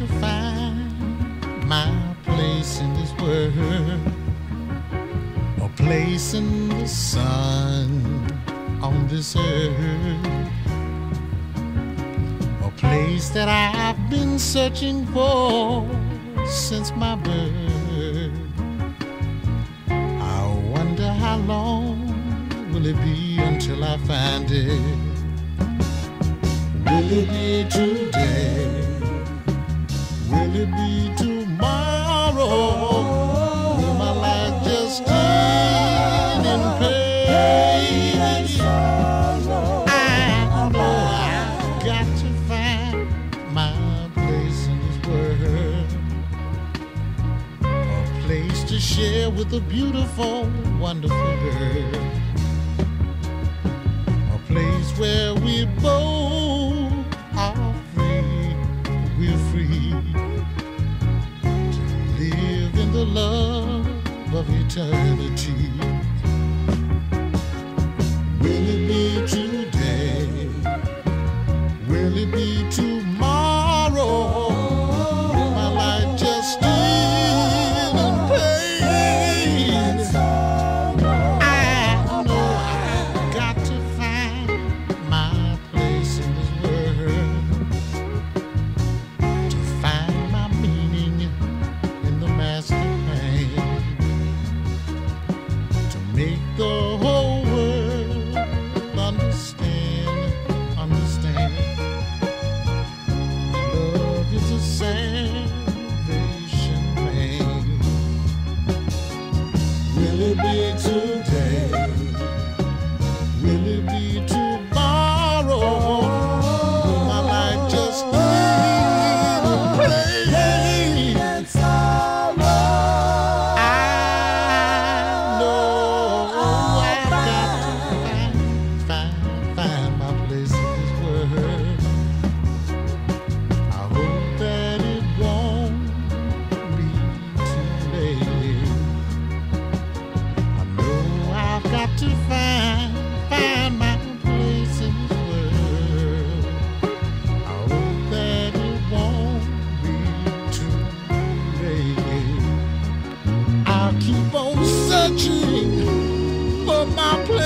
to find my place in this world, a place in the sun on this earth, a place that I've been searching for since my birth. I wonder how long will it be until I find it? Will it be today? Will it be tomorrow? To find my place in this world. A place to share with a beautiful, wonderful girl. A place where we both the love of eternity. Be today? Keep on searching for my place.